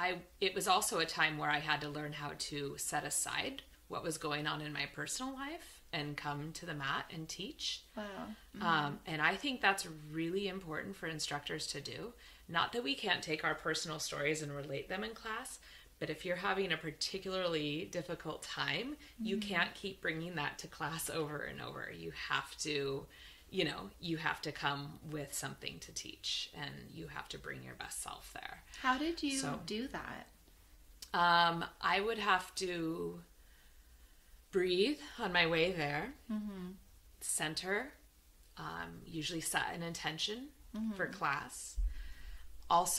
I it was also a time where I had to learn how to set aside what was going on in my personal life and come to the mat and teach. Wow. Um, and I think that's really important for instructors to do. Not that we can't take our personal stories and relate them in class, but if you're having a particularly difficult time, you can't keep bringing that to class over and over. You have to, you know, you have to come with something to teach and you have to bring your best self there. How did you So- do that? Um, I would have to breathe on my way there, center, um, usually set an intention for class. Also,